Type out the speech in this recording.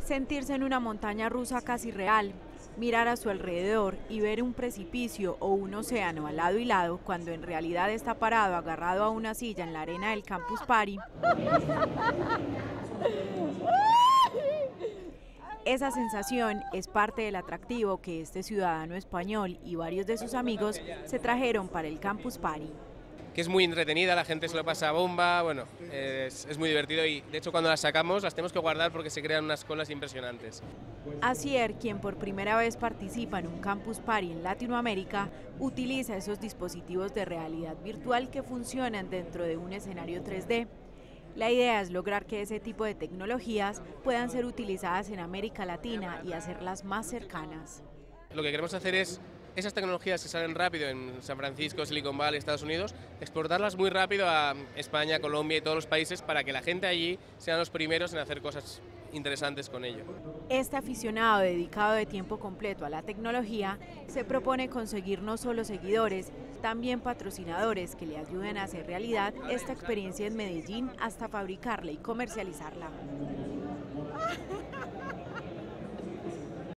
Sentirse en una montaña rusa casi real, mirar a su alrededor y ver un precipicio o un océano al lado y lado cuando en realidad está parado agarrado a una silla en la arena del Campus Party. Esa sensación es parte del atractivo que este ciudadano español y varios de sus amigos se trajeron para el Campus Party que es muy entretenida, la gente se lo pasa a bomba, bueno, es, es, muy divertido y de hecho cuando las sacamos las tenemos que guardar porque se crean unas colas impresionantes. Asier, quien por primera vez participa en un campus party en Latinoamérica, utiliza esos dispositivos de realidad virtual que funcionan dentro de un escenario 3D. La idea es lograr que ese tipo de tecnologías puedan ser utilizadas en América Latina y hacerlas más cercanas. Lo que queremos hacer es esas tecnologías que salen rápido en San Francisco, Silicon Valley, Estados Unidos, exportarlas muy rápido a España, Colombia y todos los países para que la gente allí sean los primeros en hacer cosas interesantes con ello. Este aficionado dedicado de tiempo completo a la tecnología se propone conseguir no solo seguidores, también patrocinadores que le ayuden a hacer realidad esta experiencia en Medellín hasta fabricarla y comercializarla.